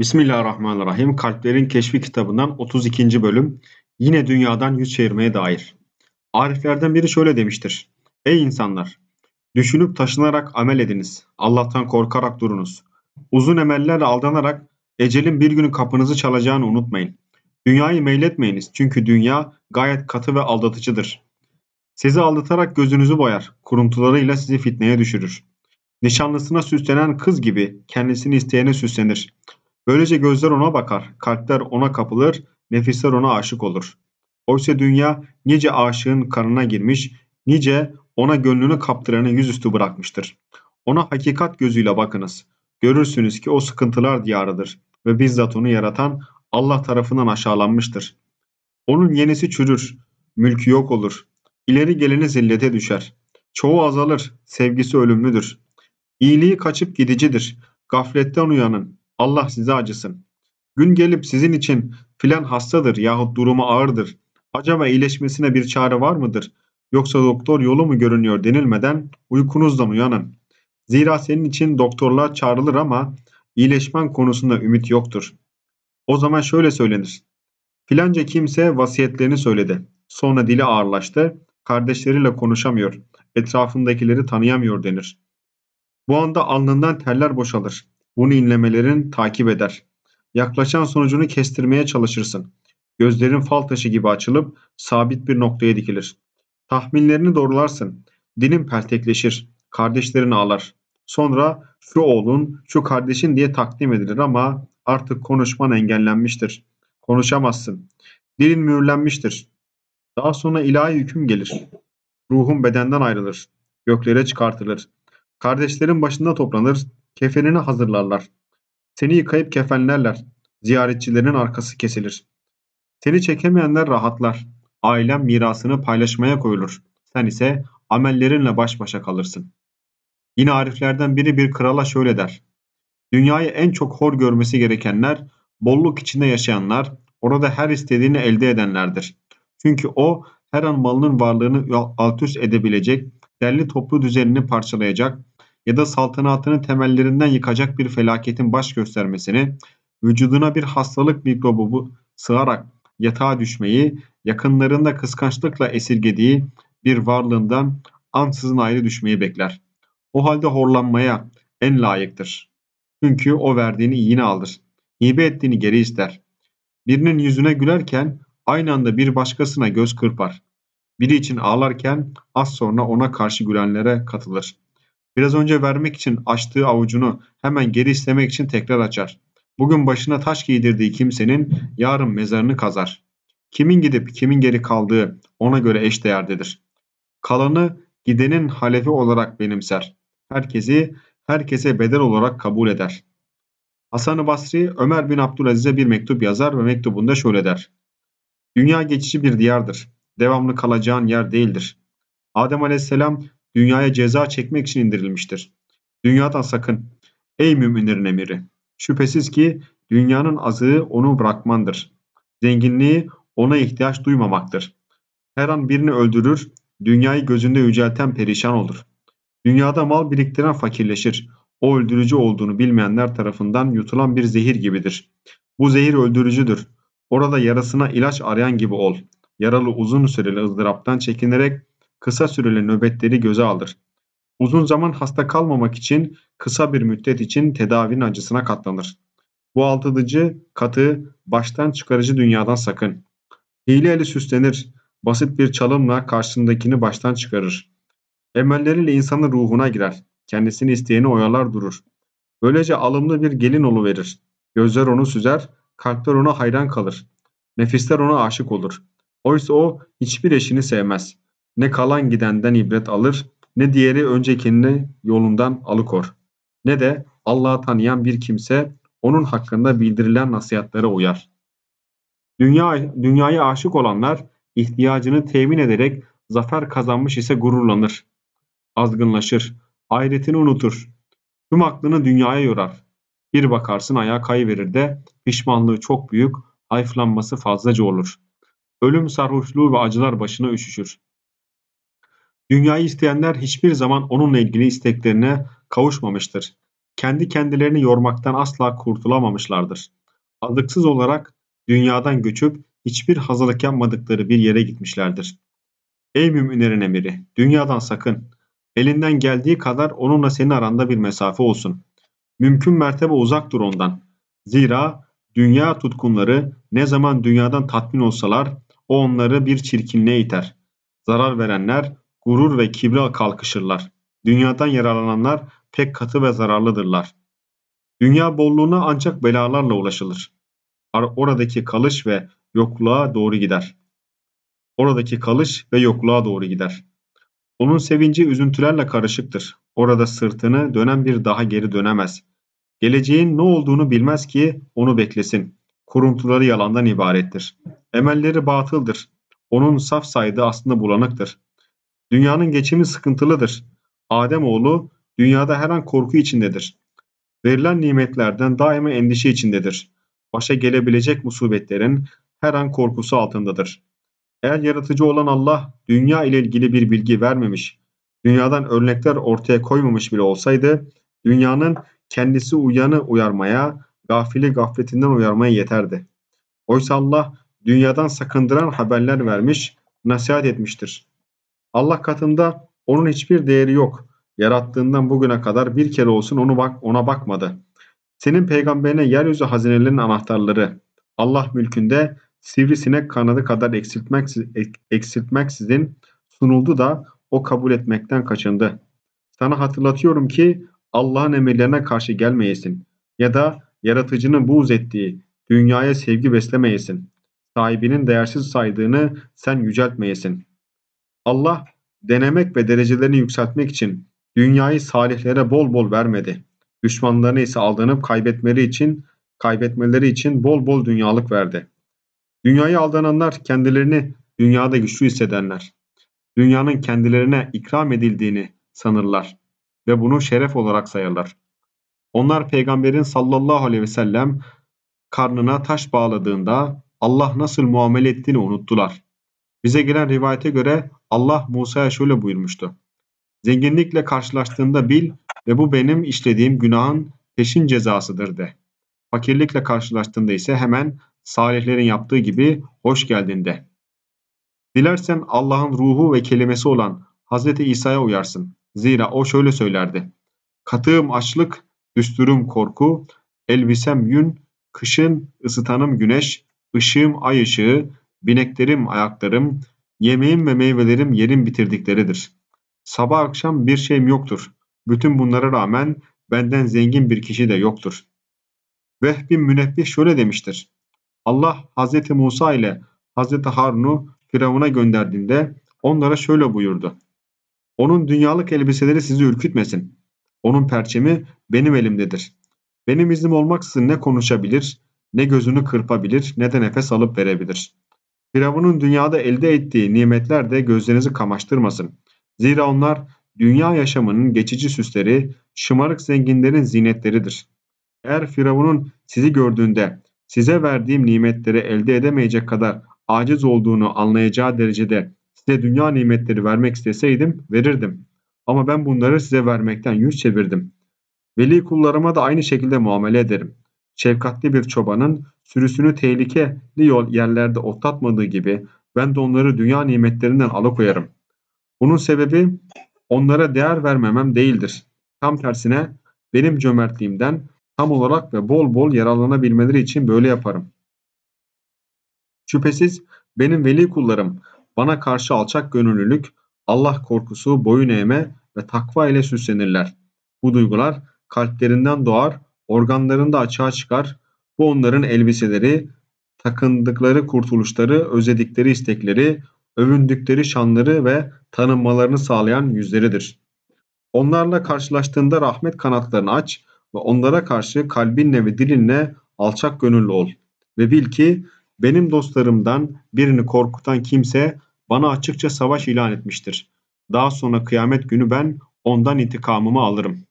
Bismillahirrahmanirrahim. Kalplerin Keşfi kitabından 32. bölüm. Yine dünyadan yüz çevirmeye dair. Ariflerden biri şöyle demiştir. Ey insanlar! Düşünüp taşınarak amel ediniz. Allah'tan korkarak durunuz. Uzun emellerle aldanarak ecelin bir günü kapınızı çalacağını unutmayın. Dünyayı meyletmeyiniz. Çünkü dünya gayet katı ve aldatıcıdır. Sizi aldatarak gözünüzü boyar. Kuruntularıyla sizi fitneye düşürür. Nişanlısına süslenen kız gibi kendisini isteyene süslenir. Böylece gözler ona bakar, kalpler ona kapılır, nefisler ona aşık olur. Oysa dünya nice aşığın kanına girmiş, nice ona gönlünü kaptıranı yüzüstü bırakmıştır. Ona hakikat gözüyle bakınız. Görürsünüz ki o sıkıntılar diyarıdır ve bizzat onu yaratan Allah tarafından aşağılanmıştır. Onun yenisi çürür, mülkü yok olur. İleri geleni zillete düşer. Çoğu azalır, sevgisi ölümlüdür. İyiliği kaçıp gidicidir. Gafletten uyanın, Allah size acısın. Gün gelip sizin için filan hastadır yahut durumu ağırdır. Acaba iyileşmesine bir çare var mıdır? Yoksa doktor yolu mu görünüyor denilmeden uykunuzdan uyanın. Zira senin için doktorlar çağrılır ama iyileşmen konusunda ümit yoktur. O zaman şöyle söylenir. Filanca kimse vasiyetlerini söyledi. Sonra dili ağırlaştı. Kardeşleriyle konuşamıyor. Etrafındakileri tanıyamıyor denir. Bu anda alnından terler boşalır. Bunu inlemelerin takip eder. Yaklaşan sonucunu kestirmeye çalışırsın. Gözlerin fal taşı gibi açılıp sabit bir noktaya dikilir. Tahminlerini doğrularsın. Dilin peltekleşir. Kardeşlerin ağlar. Sonra şu oğlun, şu kardeşin diye takdim edilir ama artık konuşman engellenmiştir. Konuşamazsın. Dilin mühürlenmiştir. Daha sonra ilahi hüküm gelir. Ruhun bedenden ayrılır. Göklere çıkartılır. Kardeşlerin başında toplanır. Kefenini hazırlarlar. Seni yıkayıp kefenlerler. Ziyaretçilerin arkası kesilir. Seni çekemeyenler rahatlar. Ailen mirasını paylaşmaya koyulur. Sen ise amellerinle baş başa kalırsın. Yine ariflerden biri bir krala şöyle der. Dünyayı en çok hor görmesi gerekenler, bolluk içinde yaşayanlar, orada her istediğini elde edenlerdir. Çünkü o her an malının varlığını alt üst edebilecek, derli toplu düzenini parçalayacak, ya da saltanatını temellerinden yıkacak bir felaketin baş göstermesini, vücuduna bir hastalık mikrobu sığarak yatağa düşmeyi, yakınlarında kıskançlıkla esirgediği bir varlığından ansızın ayrı düşmeyi bekler. O halde horlanmaya en layıktır. Çünkü o verdiğini yine alır. Hibe ettiğini geri ister. Birinin yüzüne gülerken aynı anda bir başkasına göz kırpar. Biri için ağlarken az sonra ona karşı gülenlere katılır. Biraz önce vermek için açtığı avucunu hemen geri istemek için tekrar açar. Bugün başına taş giydirdiği kimsenin yarın mezarını kazar. Kimin gidip kimin geri kaldığı ona göre eşdeğerdedir. Kalanı gidenin halefi olarak benimser. Herkesi herkese bedel olarak kabul eder. Hasan-ı Basri Ömer bin Abdülaziz'e bir mektup yazar ve mektubunda şöyle der. Dünya geçici bir diyardır. Devamlı kalacağın yer değildir. Adem aleyhisselam dünyaya ceza çekmek için indirilmiştir. Dünyadan sakın. Ey müminlerin emiri! Şüphesiz ki dünyanın azığı onu bırakmandır. Zenginliği ona ihtiyaç duymamaktır. Her an birini öldürür, dünyayı gözünde yücelten perişan olur. Dünyada mal biriktiren fakirleşir. O öldürücü olduğunu bilmeyenler tarafından yutulan bir zehir gibidir. Bu zehir öldürücüdür. Orada yarasına ilaç arayan gibi ol. Yaralı uzun süreli ızdıraptan çekinerek kısa süreli nöbetleri göze alır. Uzun zaman hasta kalmamak için kısa bir müddet için tedavinin acısına katlanır. Bu altıdıcı, katı, baştan çıkarıcı dünyadan sakın. Hile eli süslenir, basit bir çalımla karşısındakini baştan çıkarır. Emelleriyle insanın ruhuna girer, kendisini isteyeni oyalar durur. Böylece alımlı bir gelin verir. Gözler onu süzer, kalpler ona hayran kalır. Nefisler ona aşık olur. Oysa o hiçbir eşini sevmez. Ne kalan gidenden ibret alır, ne diğeri öncekini yolundan alıkor. Ne de Allah'ı tanıyan bir kimse onun hakkında bildirilen nasihatlere uyar. Dünya, dünyaya aşık olanlar ihtiyacını temin ederek zafer kazanmış ise gururlanır. Azgınlaşır, ayretini unutur. Tüm aklını dünyaya yorar. Bir bakarsın ayağa kayıverir de pişmanlığı çok büyük, hayflanması fazlaca olur. Ölüm sarhoşluğu ve acılar başına üşüşür. Dünyayı isteyenler hiçbir zaman onunla ilgili isteklerine kavuşmamıştır. kendi kendilerini yormaktan asla kurtulamamışlardır. Azıksız olarak dünyadan göçüp hiçbir hazırlık yapmadıkları bir yere gitmişlerdir. Ey müminlerin emiri, dünyadan sakın. Elinden geldiği kadar onunla senin aranda bir mesafe olsun. Mümkün mertebe uzak dur ondan. Zira dünya tutkunları ne zaman dünyadan tatmin olsalar o onları bir çirkinliğe iter. Zarar verenler gurur ve kibre kalkışırlar. Dünyadan yararlananlar pek katı ve zararlıdırlar. Dünya bolluğuna ancak belalarla ulaşılır. Oradaki kalış ve yokluğa doğru gider. Oradaki kalış ve yokluğa doğru gider. Onun sevinci üzüntülerle karışıktır. Orada sırtını dönen bir daha geri dönemez. Geleceğin ne olduğunu bilmez ki onu beklesin. Kuruntuları yalandan ibarettir. Emelleri batıldır. Onun saf saydı aslında bulanıktır. Dünyanın geçimi sıkıntılıdır. Adem oğlu dünyada her an korku içindedir. Verilen nimetlerden daima endişe içindedir. Başa gelebilecek musibetlerin her an korkusu altındadır. Eğer yaratıcı olan Allah dünya ile ilgili bir bilgi vermemiş, dünyadan örnekler ortaya koymamış bile olsaydı, dünyanın kendisi uyanı uyarmaya, gafili gafletinden uyarmaya yeterdi. Oysa Allah dünyadan sakındıran haberler vermiş, nasihat etmiştir. Allah katında onun hiçbir değeri yok. Yarattığından bugüne kadar bir kere olsun onu bak ona bakmadı. Senin peygamberine yeryüzü hazinelerinin anahtarları, Allah mülkünde sivrisinek kanadı kadar eksiltmeksiz, eksiltmeksizin sunuldu da o kabul etmekten kaçındı. Sana hatırlatıyorum ki Allah'ın emirlerine karşı gelmeyesin ya da yaratıcının buğz ettiği dünyaya sevgi beslemeyesin. Sahibinin değersiz saydığını sen yüceltmeyesin. Allah denemek ve derecelerini yükseltmek için dünyayı salihlere bol bol vermedi. Düşmanlarını ise aldanıp kaybetmeleri için kaybetmeleri için bol bol dünyalık verdi. Dünyayı aldananlar kendilerini dünyada güçlü hissedenler. Dünyanın kendilerine ikram edildiğini sanırlar ve bunu şeref olarak sayarlar. Onlar peygamberin sallallahu aleyhi ve sellem karnına taş bağladığında Allah nasıl muamele ettiğini unuttular. Bize gelen rivayete göre Allah Musa'ya şöyle buyurmuştu. Zenginlikle karşılaştığında bil ve bu benim işlediğim günahın peşin cezasıdır de. Fakirlikle karşılaştığında ise hemen salihlerin yaptığı gibi hoş geldin de. Dilersen Allah'ın ruhu ve kelimesi olan Hz. İsa'ya uyarsın. Zira o şöyle söylerdi. Katığım açlık, düsturum korku, elbisem yün, kışın ısıtanım güneş, ışığım ay ışığı, bineklerim ayaklarım, yemeğim ve meyvelerim yerin bitirdikleridir. Sabah akşam bir şeyim yoktur. Bütün bunlara rağmen benden zengin bir kişi de yoktur. Vehb bin Münebbih şöyle demiştir. Allah Hz. Musa ile Hz. Harun'u Firavun'a gönderdiğinde onlara şöyle buyurdu. Onun dünyalık elbiseleri sizi ürkütmesin. Onun perçemi benim elimdedir. Benim iznim olmaksızın ne konuşabilir, ne gözünü kırpabilir, ne de nefes alıp verebilir. Firavun'un dünyada elde ettiği nimetler de gözlerinizi kamaştırmasın. Zira onlar dünya yaşamının geçici süsleri, şımarık zenginlerin zinetleridir. Eğer Firavun'un sizi gördüğünde size verdiğim nimetleri elde edemeyecek kadar aciz olduğunu anlayacağı derecede size dünya nimetleri vermek isteseydim verirdim. Ama ben bunları size vermekten yüz çevirdim. Veli kullarıma da aynı şekilde muamele ederim. Şefkatli bir çobanın sürüsünü tehlikeli yol yerlerde otlatmadığı gibi ben de onları dünya nimetlerinden alıkoyarım. Bunun sebebi onlara değer vermemem değildir. Tam tersine benim cömertliğimden tam olarak ve bol bol yararlanabilmeleri için böyle yaparım. Şüphesiz benim veli kullarım bana karşı alçak gönüllülük, Allah korkusu, boyun eğme ve takva ile süslenirler. Bu duygular kalplerinden doğar, organlarında açığa çıkar. Bu onların elbiseleri, takındıkları kurtuluşları, özledikleri istekleri, övündükleri şanları ve tanınmalarını sağlayan yüzleridir. Onlarla karşılaştığında rahmet kanatlarını aç ve onlara karşı kalbinle ve dilinle alçak gönüllü ol. Ve bil ki benim dostlarımdan birini korkutan kimse bana açıkça savaş ilan etmiştir. Daha sonra kıyamet günü ben ondan intikamımı alırım.